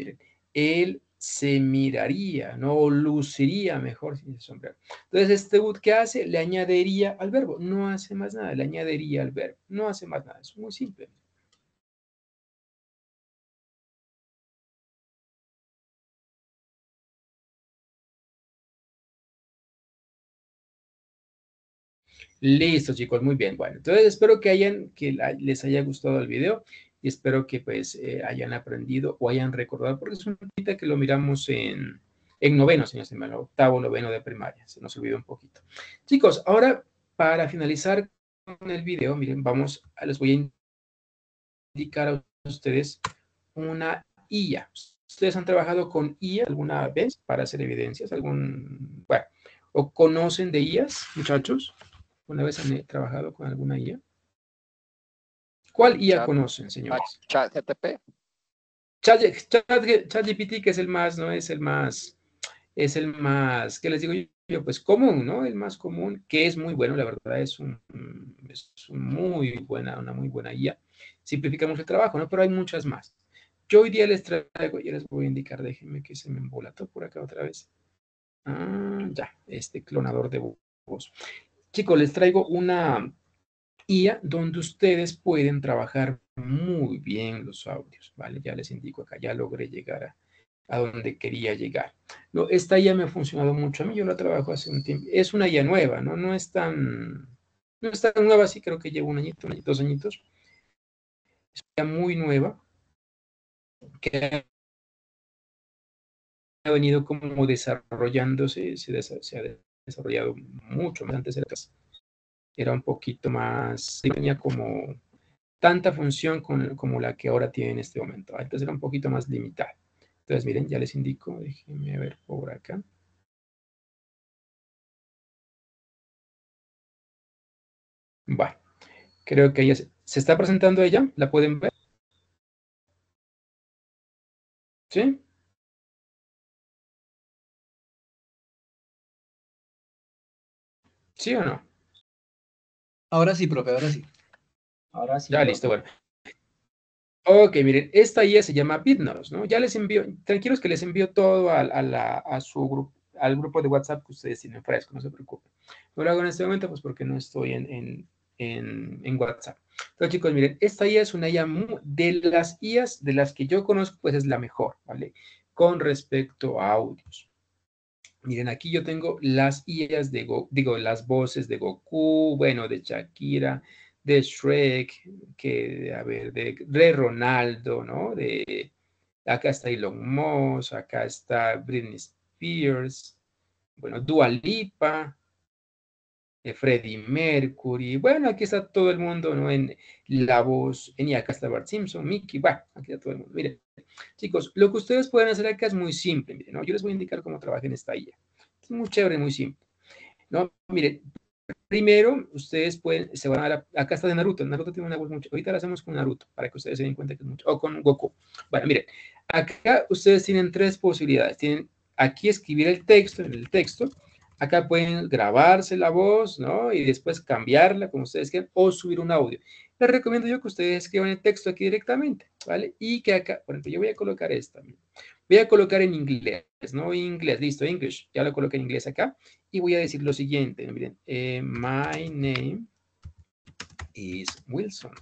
Speaker 1: Él se miraría, no luciría mejor sin ese sombrero. Entonces, este would, ¿qué hace? Le añadiría al verbo. No hace más nada, le añadiría al verbo. No hace más nada, es muy simple. Listo, chicos, muy bien. Bueno, entonces espero que hayan, que les haya gustado el video y espero que pues eh, hayan aprendido o hayan recordado, porque es un tema que lo miramos en, en noveno, señor en octavo, noveno de primaria, se nos olvidó un poquito. Chicos, ahora para finalizar con el video, miren, vamos, a, les voy a indicar a ustedes una IA. ¿Ustedes han trabajado con IA alguna vez para hacer evidencias? ¿Algún, bueno, o conocen de IAs, muchachos? ¿Una vez han trabajado con alguna IA? ¿Cuál IA conocen, señores?
Speaker 5: ChatGPT.
Speaker 1: ChatGPT, que es el más, ¿no? Es el más, es el más, ¿qué les digo yo? Pues común, ¿no? El más común, que es muy bueno, la verdad, es un, es muy buena, una muy buena IA. Simplifica mucho el trabajo, ¿no? Pero hay muchas más. Yo hoy día les traigo, ya les voy a indicar, déjenme que se me embolató por acá otra vez. Ah, ya, este clonador de voz. Chicos, les traigo una IA donde ustedes pueden trabajar muy bien los audios, ¿vale? Ya les indico acá, ya logré llegar a, donde quería llegar. No, esta IA me ha funcionado mucho a mí, yo la trabajo hace un tiempo. Es una IA nueva, ¿no? No es tan, no es tan nueva, sí creo que llevo un añito, dos añitos. Es una IA muy nueva ha venido como desarrollándose, se, se desarrollado mucho más antes era un poquito más, tenía como tanta función como la que ahora tiene en este momento. Antes era un poquito más limitada. Entonces, miren, ya les indico, déjenme ver por acá. Bueno, creo que ella se está presentando ella, ¿la pueden ver? ¿Sí? ¿Sí o no?
Speaker 2: Ahora sí, profe, ahora sí.
Speaker 1: Ahora sí. Ya, listo, bueno. Ok, miren, esta IA se llama Bitnos, ¿no? Ya les envío, tranquilos que les envío todo a, a, su grupo, al grupo de WhatsApp que ustedes tienen fresco, no se preocupen. No lo hago en este momento, pues porque no estoy en, en, en, en WhatsApp. Entonces, chicos, miren, esta IA es una IA de las IAs de las que yo conozco, pues es la mejor, ¿vale? Con respecto a audios. Miren, aquí yo tengo las IAs de, digo, las voces de Goku, bueno, de Shakira, de Shrek, que, a ver, de, de Ronaldo, ¿no? De, acá está Elon Musk, acá está Britney Spears, bueno, Dua Lipa, Freddie Mercury, bueno, aquí está todo el mundo, ¿no? En la voz, en acá está Bart Simpson, Mickey, bueno, aquí está todo el mundo. Miren, chicos, lo que ustedes pueden hacer acá es muy simple, ¿no? Yo les voy a indicar cómo trabajar en esta IA. Es muy chévere, muy simple. ¿no? Miren, primero, ustedes pueden, se van a dar, acá está de Naruto, Naruto tiene una voz mucho, ahorita lo hacemos con Naruto, para que ustedes se den cuenta que es mucho, o con Goku. Bueno, miren, acá ustedes tienen tres posibilidades, tienen aquí escribir el texto, en el texto, Acá pueden grabarse la voz, ¿no? Y después cambiarla como ustedes quieran o subir un audio. Les recomiendo yo que ustedes escriban el texto aquí directamente, ¿vale? Y que acá, por ejemplo, yo voy a colocar esta. Voy a colocar en inglés, ¿no? Inglés, listo, English. Ya lo coloqué en inglés acá. Y voy a decir lo siguiente, miren. Eh, my name is Wilson.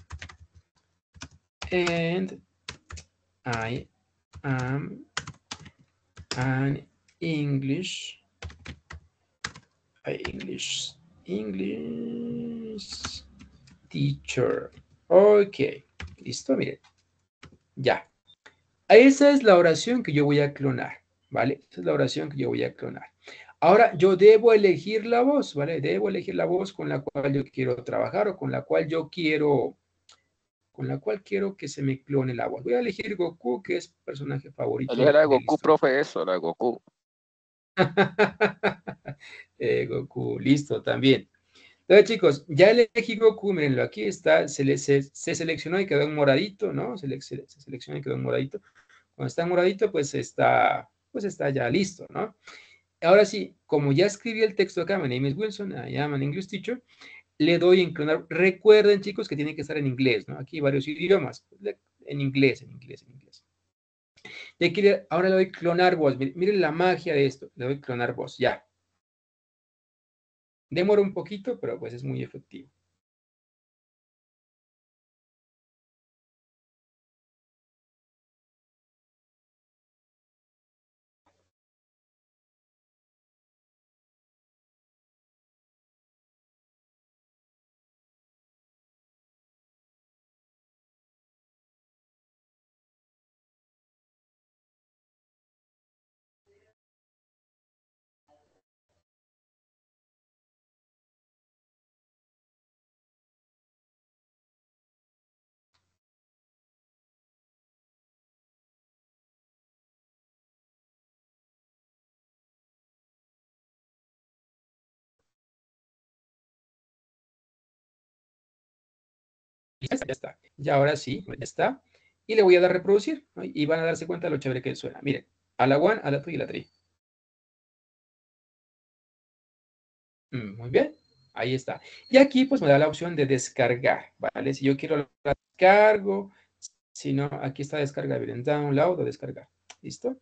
Speaker 1: And I am an English English, English teacher. Ok, listo, miren. Ya. Esa es la oración que yo voy a clonar, ¿vale? Esa es la oración que yo voy a clonar. Ahora, yo debo elegir la voz, ¿vale? Debo elegir la voz con la cual yo quiero trabajar o con la cual yo quiero, con la cual quiero que se me clone la voz. Voy a elegir Goku, que es personaje favorito.
Speaker 5: Era Goku, profe, eso, era Goku. <laughs>
Speaker 1: Eh, Goku, listo, también. Entonces, chicos, ya elegí Goku, mirenlo, aquí está, se, se, seleccionó y quedó en moradito, ¿no? Se, se, seleccionó y quedó en moradito. Cuando está en moradito, pues está, pues está ya listo, ¿no? Ahora sí, como ya escribí el texto acá, my name is Wilson, I am an English teacher, le doy en clonar. Recuerden, chicos, que tiene que estar en inglés, ¿no? Aquí hay varios idiomas. En inglés, en inglés, en inglés. Y aquí ahora le doy clonar voz. Miren la magia de esto. Le doy clonar voz. Ya. Demora un poquito, pero pues es muy efectivo. Ya está, ya. Ya ahora sí, ya está. Y le voy a dar reproducir. Y van a darse cuenta de lo chévere que suena. Miren, a la one, a la 2 y a la 3. Mm, muy bien, ahí está. Y aquí pues me da la opción de descargar, ¿vale? Si yo quiero la descargo, si no, aquí está descarga, miren, download o descargar, ¿listo?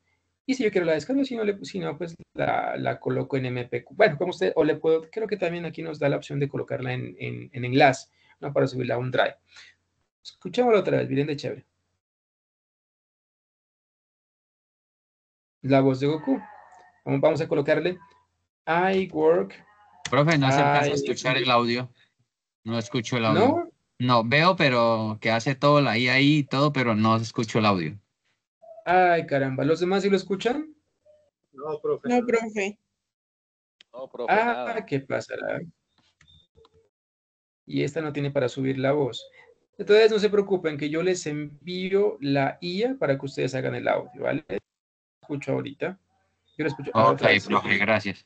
Speaker 1: Y si yo quiero la descargo, si no, si no pues la, la, coloco en MPQ. Bueno, como usted, o le puedo, creo que también aquí nos da la opción de colocarla en, en, en enlace. ¿No? Para subirla a un drive. Escuchémoslo otra vez, miren de chévere. La voz de Goku. Vamos a colocarle I work.
Speaker 6: Profe, no se a escuchar el audio. No escucho el audio. ¿No? No, veo, pero que hace todo la IA ahí y todo, pero no escucho el audio.
Speaker 1: Ay, caramba. ¿Los demás sí lo escuchan?
Speaker 7: No, profe.
Speaker 3: No, profe.
Speaker 1: No, profe. Ah, ¿qué pasará? Y esta no tiene para subir la voz. Entonces no se preocupen que yo les envío la IA para que ustedes hagan el audio, ¿vale? Escucho ahorita. Yo lo escucho.
Speaker 6: Ok, profe, gracias.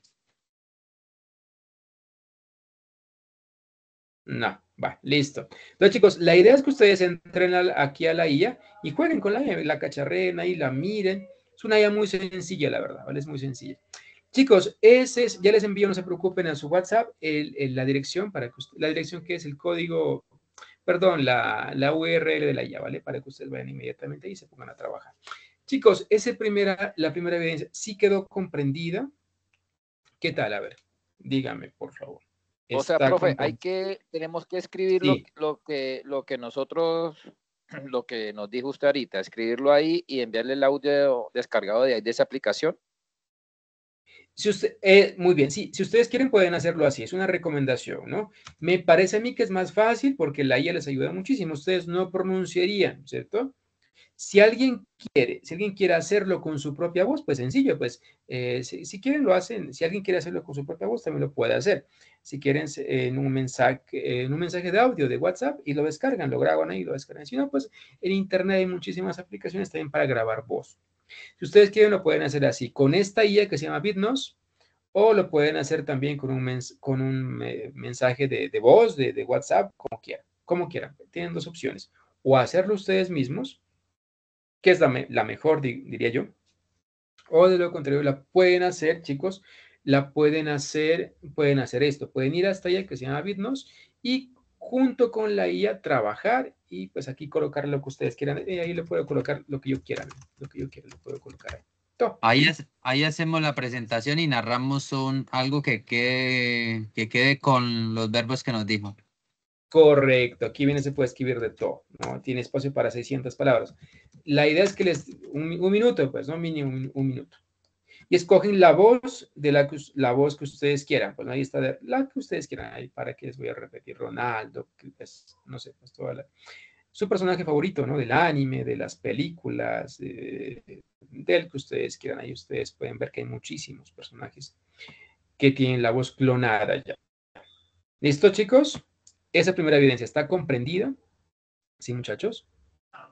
Speaker 1: No, va, listo. Entonces, chicos, la idea es que ustedes entren aquí a la IA y jueguen con la IA, la cacharrena y la miren. Es una IA muy sencilla, la verdad, ¿vale? Es muy sencilla. Chicos, ese es, ya les envío, no se preocupen, a su WhatsApp la dirección, para que la dirección que es el código, perdón, la, la URL de la IA, ¿vale? Para que ustedes vayan inmediatamente y se pongan a trabajar. Chicos, ese primera, la primera evidencia sí quedó comprendida. ¿Qué tal? A ver, dígame, por favor.
Speaker 5: O sea, profe, hay que, tenemos que escribir lo, que, lo que nosotros, <clears throat> lo que nos dijo usted ahorita, escribirlo ahí y enviarle el audio descargado de, de esa aplicación.
Speaker 1: Si eh, muy bien, sí, si ustedes quieren pueden hacerlo así, es una recomendación, ¿no? Me parece a mí que es más fácil porque la IA les ayuda muchísimo, ustedes no pronunciarían, ¿cierto? Si alguien quiere, si alguien quiere hacerlo con su propia voz, pues sencillo, pues eh, si, quieren lo hacen, si alguien quiere hacerlo con su propia voz, también lo puede hacer. Si quieren en un mensaje, en un mensaje de audio de WhatsApp y lo descargan, lo graban ahí, lo descargan. Si no, pues en Internet hay muchísimas aplicaciones también para grabar voz. Si ustedes quieren, lo pueden hacer así, con esta IA que se llama Bitnos, o lo pueden hacer también con un, con un eh, mensaje de, voz, de, WhatsApp, como quieran, como quieran. Tienen dos opciones. O hacerlo ustedes mismos, que es la, mejor, diría yo, o de lo contrario, la pueden hacer, chicos, la pueden hacer, pueden hacer esto, pueden ir hasta allá que se llama Bitnos y junto con la IA trabajar y pues aquí colocar lo que ustedes quieran. Y ahí le puedo colocar lo que yo quiera, lo que yo quiera, lo puedo colocar
Speaker 6: ahí. Ahí, hacemos la presentación y narramos un, algo que quede, que quede con los verbos que nos dijo.
Speaker 1: Correcto, aquí viene, se puede escribir de todo, ¿no? Tiene espacio para 600 palabras. La idea es que les, un, minuto, pues, ¿no? Mínimo un minuto y escogen la voz de la, la voz que ustedes quieran. Pues ahí está la que ustedes quieran. Ahí para que les voy a repetir. Ronaldo, pues, no sé, pues toda la, su personaje favorito, ¿no? Del anime, de las películas, del que ustedes quieran. Ahí ustedes pueden ver que hay muchísimos personajes que tienen la voz clonada ya. ¿Listo, chicos? Esa primera evidencia está comprendida. ¿Sí, muchachos?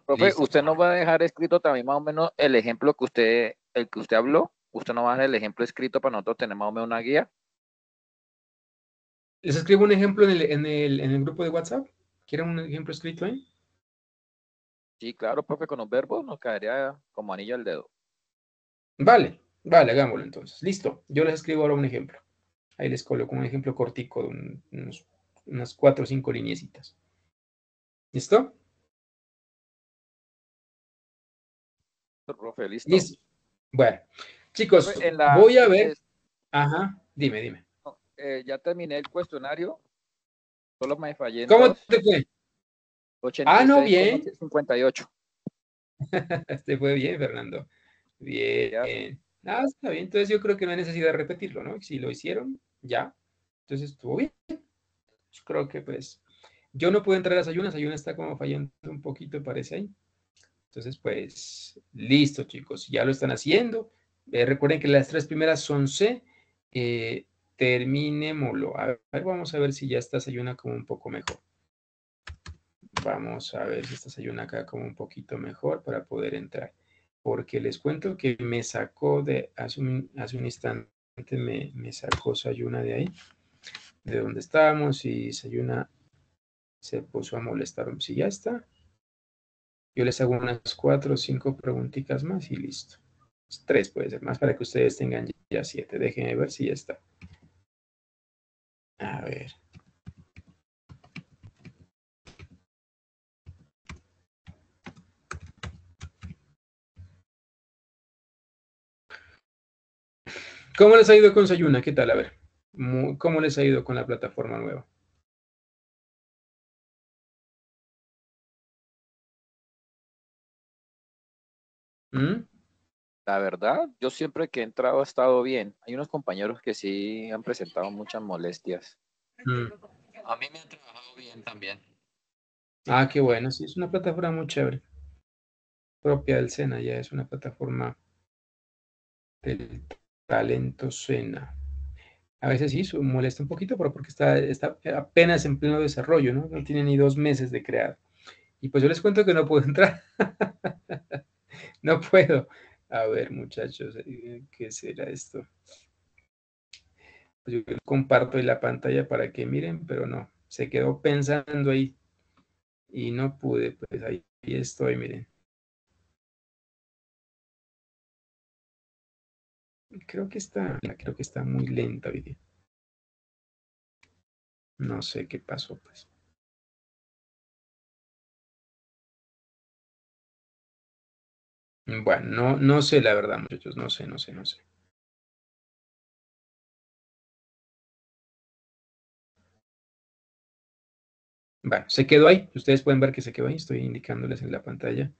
Speaker 5: Profe, ¿usted nos va a dejar escrito también más o menos el ejemplo que usted, el que usted habló? ¿Usted no va a dar el ejemplo escrito para nosotros tener más o menos una guía?
Speaker 1: ¿Les escribo un ejemplo en el, en el, en el grupo de WhatsApp? ¿Quieren un ejemplo escrito ahí?
Speaker 5: Sí, claro, profe, con los verbos nos caería como anillo al dedo.
Speaker 1: Vale, vale, hagámoslo entonces. Listo, yo les escribo ahora un ejemplo. Ahí les coloco un ejemplo cortico de unos unas cuatro o cinco lineecitas. ¿Listo?
Speaker 5: Profe, listo.
Speaker 1: Bueno, chicos, voy a ver. Ajá, dime, dime.
Speaker 5: Eh, ya terminé el cuestionario. Solo me fallé.
Speaker 1: ¿Cómo te fue?
Speaker 5: ah, no, bien.
Speaker 1: 58. <laughs> Te fue bien, Fernando. Bien. Ah, está bien. Entonces yo creo que no hay necesidad de repetirlo, ¿no? Si lo hicieron, ya. Entonces estuvo bien. Creo que pues yo no puedo entrar a las ayunas. Ayuna está como fallando un poquito, parece ahí. Entonces, pues, listo, chicos. Ya lo están haciendo. Eh, recuerden que las tres primeras son C. Eh, terminémoslo. A ver, vamos a ver si ya está Sayuna como un poco mejor. Vamos a ver si esta Sayuna acá como un poquito mejor para poder entrar. Porque les cuento que me sacó de, hace un, hace un instante me, me sacó Sayuna de ahí, de donde estábamos y Sayuna se puso a molestar. Si ya está, yo les hago unas cuatro o cinco preguntitas más y listo. Tres puede ser más para que ustedes tengan ya siete. Déjenme ver si ya está. A ver. ¿Cómo les ha ido con Sayuna? ¿Qué tal? A ver, ¿cómo les ha ido con la plataforma nueva?
Speaker 5: ¿Mm? La verdad, yo siempre que he entrado ha estado bien. Hay unos compañeros que sí han presentado muchas molestias.
Speaker 6: Mm. A mí me ha trabajado bien también.
Speaker 1: Ah, qué bueno, sí, es una plataforma muy chévere. Propia del Sena, ya es una plataforma del talento Sena. A veces sí, molesta un poquito, pero porque está, está apenas en pleno desarrollo, ¿no? No tiene ni dos meses de crear. Y pues yo les cuento que no puedo <laughs> entrar. no puedo. A ver, muchachos, eh, ¿qué será esto? Yo comparto la pantalla para que miren, pero no, se quedó pensando ahí y no pude, pues ahí, estoy, miren. Creo que está, creo que está muy lenta hoy día. No sé qué pasó, pues. Bueno, no, no sé la verdad, muchachos, no sé, no sé, no sé. Bueno, se quedó ahí. Ustedes pueden ver que se quedó ahí. Estoy indicándoles en la pantalla.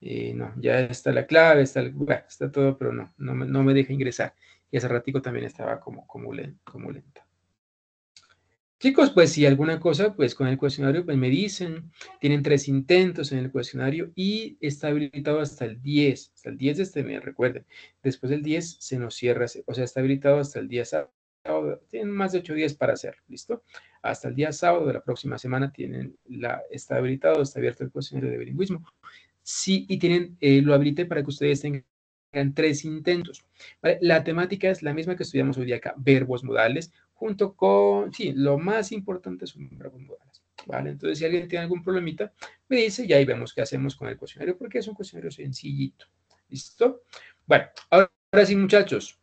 Speaker 1: Y no, ya está la clave, está, está todo, pero no, no me, no me deja ingresar. Y hace ratico también estaba como, como, lenta. Chicos, pues si alguna cosa, pues con el cuestionario, pues me dicen, tienen tres intentos en el cuestionario y está habilitado hasta el 10, hasta el 10 de este mes, recuerden. Después del 10 se nos cierra, o sea, está habilitado hasta el día sábado. Tienen más de ocho días para hacer, ¿listo? Hasta el día sábado de la próxima semana tienen la, está habilitado, está abierto el cuestionario de bilingüismo. Sí, y tienen, eh, lo habilité para que ustedes tengan tres intentos. La temática es la misma que estudiamos hoy día acá, verbos modales, junto con, sí, lo más importante son verbos modales, ¿vale? Entonces, si alguien tiene algún problemita, me dice y ahí vemos qué hacemos con el cuestionario, porque es un cuestionario sencillito, ¿listo? Bueno, ahora, sí, muchachos,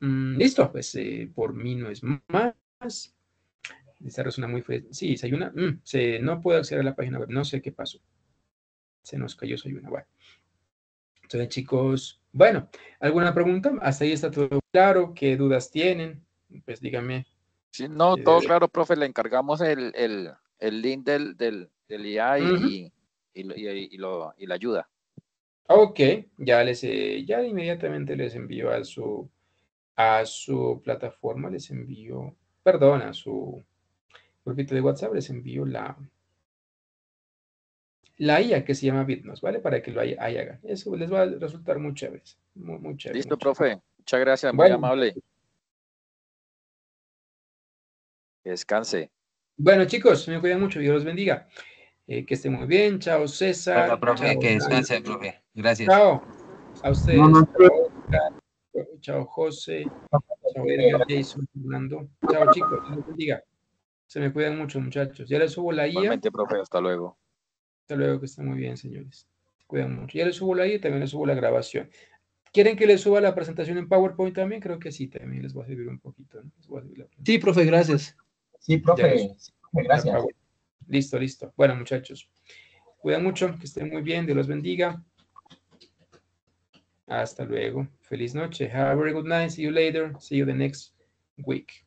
Speaker 1: mm, listo, pues eh, por mí no es más. Esta resuna muy fue, sí, Sayuna, mm, se, no puedo acceder a la página web, no sé qué pasó. Se nos cayó Sayuna, bueno. Entonces, chicos, bueno, ¿alguna pregunta? Hasta ahí está todo claro, ¿qué dudas tienen? Pues dígame.
Speaker 5: Sí, no, todo claro, profe, le encargamos el, el, el link del, del, del IA y, y, y, lo, y, la ayuda.
Speaker 1: Ok, ya les eh, ya inmediatamente les envío a su a su plataforma, les envío, perdón, a su grupito de WhatsApp, les envío la la IA que se llama Bitnos, ¿vale? Para que lo hagan. Eso les va a resultar muy chévere. Muy, chévere.
Speaker 5: Listo, profe. Muchas gracias, muy amable descanse.
Speaker 1: Bueno, chicos, me cuidan mucho. Dios los bendiga. Eh, que estén muy bien. Chao, César.
Speaker 6: profe, que descanse, profe. Gracias.
Speaker 1: Chao. A ustedes. chao, José. Chao, Jason, Fernando. Chao, chicos. Dios los bendiga. Se me cuidan mucho, muchachos. Ya les subo la IA.
Speaker 5: profe. Hasta luego.
Speaker 1: Hasta luego, que estén muy bien, señores. Se cuidan mucho. Ya les subo la IA y también les subo la grabación. ¿Quieren que les suba la presentación en PowerPoint también? Creo que sí, también les voy a servir un poquito.
Speaker 7: Sí, profe, gracias.
Speaker 2: Sí, profe, gracias.
Speaker 1: Listo, listo. Bueno, muchachos, cuidan mucho, que estén muy bien, Dios los bendiga. Hasta luego. Feliz noche. Have a very good night. See you later. See you the next week.